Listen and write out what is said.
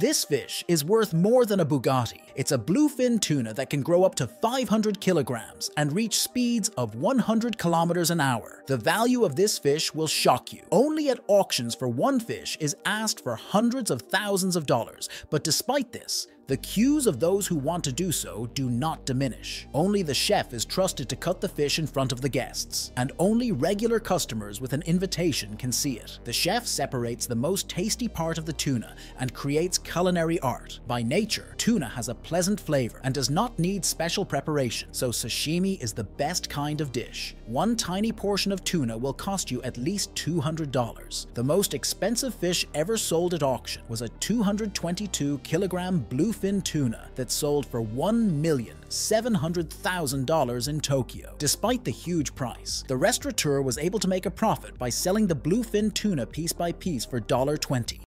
This fish is worth more than a Bugatti. It's a bluefin tuna that can grow up to 500 kilograms and reach speeds of 100 kilometers an hour. The value of this fish will shock you. Only at auctions for one fish is asked for hundreds of thousands of dollars, but despite this, the queues of those who want to do so do not diminish. Only the chef is trusted to cut the fish in front of the guests, and only regular customers with an invitation can see it. The chef separates the most tasty part of the tuna and creates culinary art. By nature, tuna has a pleasant flavor and does not need special preparation, so sashimi is the best kind of dish. One tiny portion of tuna will cost you at least $200. The most expensive fish ever sold at auction was a 222 kilogram blue bluefin tuna that sold for $1,700,000 in Tokyo. Despite the huge price, the restaurateur was able to make a profit by selling the bluefin tuna piece by piece for $1.20.